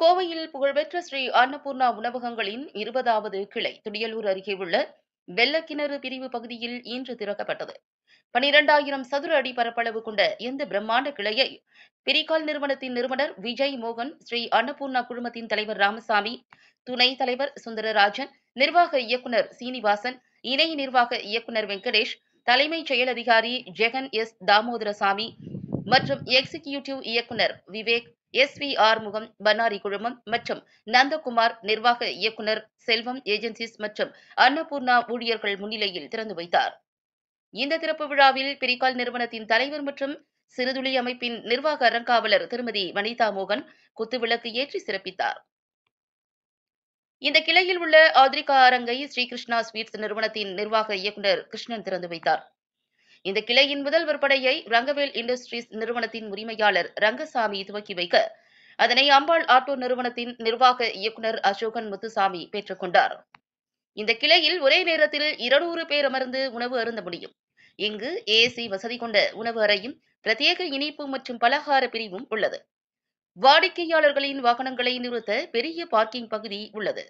கோவையில் புகழ்பெற்ற ஸ்ரீ அன்னபூர்ணா உணவகங்களின் இருபதாவது கிளை துடியலூர் அருகே உள்ள வெள்ளக்கிணறு பிரிவு பகுதியில் இன்று திறக்கப்பட்டது. பனிரெண்டாயிரம் சதுர அடி பரப்பளவு கொண்ட இந்த பிரம்மாண்ட கிளையை பிரிகால் நிறுவனத்தின் நிறுவனர் விஜய் மோகன் ஸ்ரீ அன்னபூர்ணா குழுமத்தின் தலைவர் ராமசாமி துணைத் தலைவர் சுந்தரராஜன் நிர்வாக இயக்குநர் சீனிவாசன் இணை நிர்வாக இயக்குநர் வெங்கடேஷ் தலைமைச் செயல் அதிகாரி ஜெகன் எஸ். தாமோதரசாமி மற்றும் எக்ஸிகியூட்டிவ் இயக்குநர் விவேக் எஸ் வி ஆறுமுகம் பன்னாரி குழுமம் மற்றும் நந்தகுமார் நிர்வாக இயக்குநர் செல்வம் ஏஜென்சிஸ் மற்றும் அன்னபூர்ணா ஊழியர்கள் முன்னிலையில் திறந்து வைத்தார். இந்த திறப்பு விழாவில் பிரிகால் நிறுவனத்தின் தலைவர் மற்றும் சிறுதுளி அமைப்பின் நிர்வாக அறங்காவலர் திருமதி வனிதா மோகன் குத்துவிளக்கு ஏற்றி சிறப்பித்தார். இந்த கிளையில் உள்ள ஆத்ரிகா அரங்கை ஸ்ரீகிருஷ்ணா ஸ்வீட்ஸ் நிறுவனத்தின் நிர்வாக இயக்குநர் கிருஷ்ணன் திறந்து வைத்தார். இந்த கிளையின் முதல் விற்பனையை ரங்கவேல் இண்டஸ்ட்ரீஸ் நிறுவனத்தின் உரிமையாளர் ரங்கசாமி துவக்கி வைக்க அதனை அம்பாள் ஆட்டோ நிறுவனத்தின் நிர்வாக இயக்குநர் அசோகன் முத்துசாமி பெற்றுக்கொண்டார் இந்த கிளையில் ஒரே நேரத்தில் இருநூறு பேர் அமர்ந்து உணவு அருந்த முடியும். இங்கு ஏசி வசதி கொண்ட உணவு அறையும் பிரத்யேக இனிப்பு மற்றும் பலகார பிரிவும் உள்ளது. வாடிக்கையாளர்களின் வாகனங்களை நிறுத்த பெரிய பார்க்கிங் பகுதி உள்ளது.